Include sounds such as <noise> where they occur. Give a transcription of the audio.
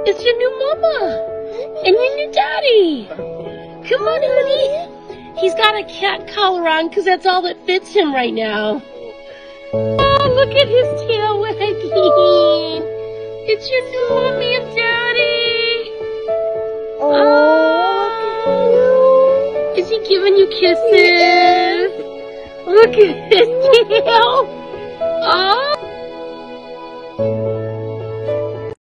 It's your new mama and your new daddy. Come on, honey. He's got a cat collar on because that's all that fits him right now. Oh, look at his tail <laughs> wagging. It's your new mommy and daddy. Oh, is he giving you kisses? Look at his <laughs> tail. Oh.